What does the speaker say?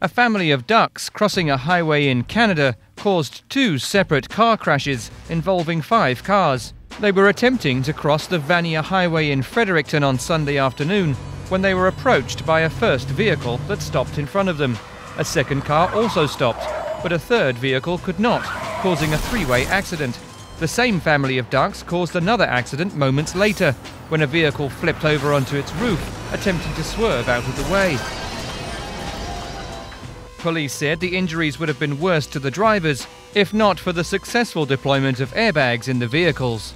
A family of ducks crossing a highway in Canada caused two separate car crashes involving five cars. They were attempting to cross the Vanier Highway in Fredericton on Sunday afternoon when they were approached by a first vehicle that stopped in front of them. A second car also stopped, but a third vehicle could not, causing a three way accident. The same family of ducks caused another accident moments later when a vehicle flipped over onto its roof, attempting to swerve out of the way. Police said the injuries would have been worse to the drivers if not for the successful deployment of airbags in the vehicles.